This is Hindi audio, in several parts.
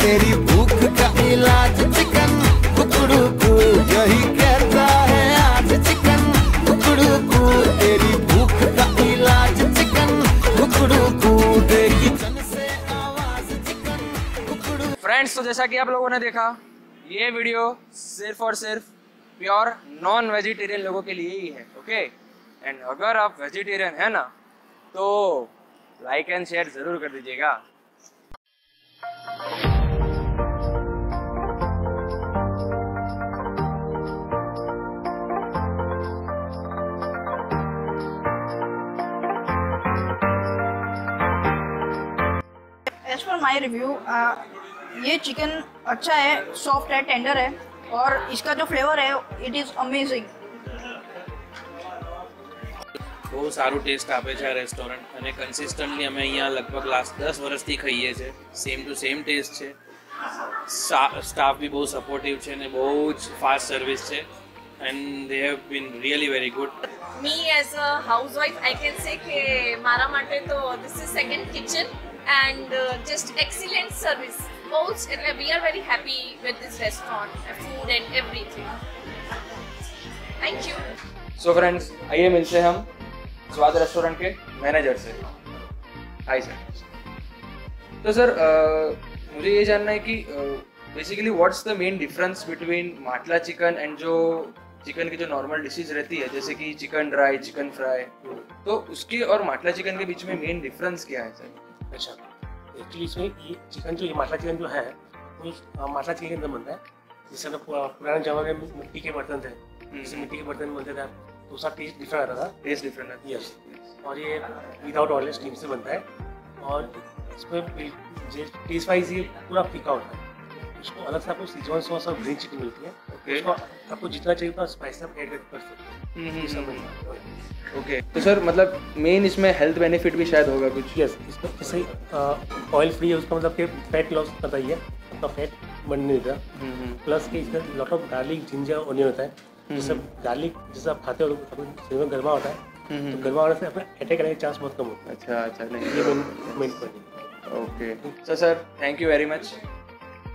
तेरी भूख का इलाज चिकन। यही कहता है आज चिकन। तेरी भूख का इलाज चिकन। से आवाज़ चिकन। फ्रेंड्स तो जैसा कि आप लोगों ने देखा, ये वीडियो सिर्फ़ और सिर्फ़ प्योर नॉन वेजिटेरियन लोगों के लिए ही है ओके एंड अगर आप वेजिटेरियन है ना तो लाइक एंड शेयर ज़रूर कर दीजिएगा। एज पर माई रिव्यू ये चिकन अच्छा है सॉफ्ट है टेंडर है और इसका जो फ्लेवर है इट इज़ अमेजिंग બહુ સારું ટેસ્ટ આપે છે આ રેસ્ટોરન્ટ અને કન્સિસ્ટન્ટલી અમે અહીંયા લગભગ લાસ્ટ દસ વર્ષથી ખાઈએ છીએ સેમ ટુ સેમ ટેસ્ટ છે સ્ટાફ બી બહુ સપોર્ટિવ છે અને બહુ જ ફાસ્ટ સર્વિસ છે and they have been really very good me as a housewife i can say કે મારા માટે તો this is second kitchen and uh, just excellent service. Both, and we are very happy with this restaurant, food and everything. Thank you. So friends, आइए मिलते हैं हम स्वाद रेस्टोरेंट के मैनेजर से हाय सर तो सर आ, uh, मुझे ये जानना है कि basically what's the main difference between माटला chicken and जो चिकन की जो नॉर्मल डिशेज रहती है जैसे कि चिकन ड्राई चिकन फ्राई तो उसके और माटला चिकन के बीच में मेन डिफरेंस क्या है सर अच्छा एक्चुअली इसमें ये चिकन जो ये माटला चिकन जो है वो माटला चिकन के अंदर बनता है। जिस समय पुरा- पुराने जमाने में मिट्टी के बर्तन थे जैसे मिट्टी के बर्तन में बनते थे तो उसका टेस्ट डिफरेंट आता था। टेस्ट डिफरेंट है यस और ये विदाउट ऑयल स्टीम से बनता है। और इसमें टेस्ट वाइज ये पूरा फीका होता है। उसको अलग से आपको सीज़न सॉस और ग्रीन चिकन मिलती है। ओके आपको जितना चाहिए उतना स्पाइस आप ऐड कर सकते हो। ये सब बनता है ओके तो सर मतलब मेन इसमें हेल्थ बेनिफिट भी शायद होगा कुछ? यस इसमें जैसे ऑयल फ्री है उसका मतलब कि फैट लॉस पता ही है आपका फैट बनने नहीं देता प्लस कि इसमें lot of garlic ginger onion होता है। जैसे गार्लिक जैसे आप खाते हो तो शरीर में गर्मा होता है तो गर्मा होने से अपना अटैक करने का चांस बहुत कम होता है। अच्छा अच्छा नहीं। ये मेन मेन पॉइंट है। Okay so sir thank you very much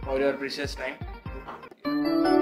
for your precious time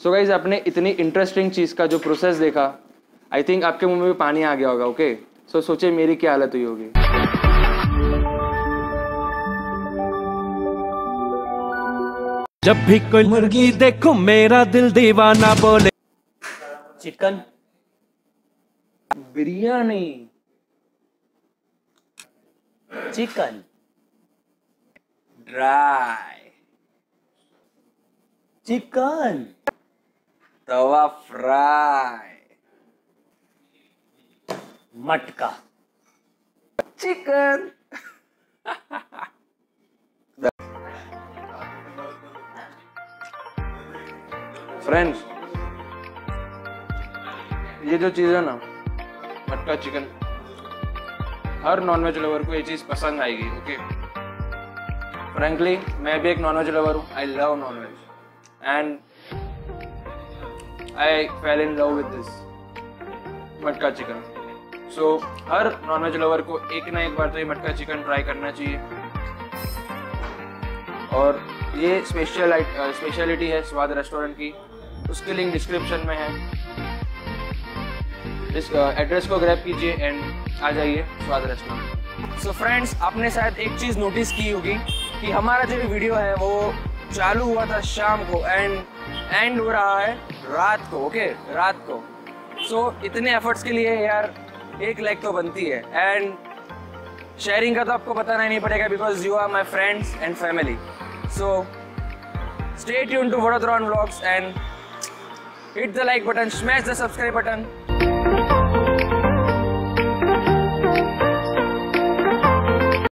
so guys आपने इतनी इंटरेस्टिंग चीज़ का जो प्रोसेस देखा आई थिंक आपके मुँह में भी पानी आ गया होगा ओके सो सोचे मेरी क्या हालत हुई होगी। जब भी कोई मुर्गी देखो मेरा दिल दीवाना बोले। Chicken? Biryani. Chicken. Dry chicken. Tawa fry. Matka. Chicken. Friends ये जो चीज़ है ना मटका चिकन हर नॉनवेज लवर को ये चीज़ पसंद आएगी ओके फ्रेंकली मैं भी एक नॉनवेज लवर हूँ I love nonveg and I fell in love with this matka chicken so हर नॉनवेज लवर को एक ना एक बार तो ये मटका चिकन ट्राई करना चाहिए। और ये स्पेशल स्पेशलिटी है स्वाद रेस्टोरेंट की। उसकी लिंक डिस्क्रिप्शन में है। इस एड्रेस को ग्रैब कीजिए एंड आ जाइए स्वाद रेस्टोरेंट सो फ्रेंड्स आपने शायद एक चीज़ नोटिस की होगी कि हमारा जो वीडियो है, वो चालू हुआ था शाम को एंड एंड हो रहा है। रात को ओके रात को। सो so, इतने एफर्ट्स के लिए यार एक लाइक तो बनती है। एंड शेयरिंग का तो आपको बताना ही नहीं पड़ेगा because you are my friends and family so stay tune to Vadodara blogs and hit the like button smash the subscribe button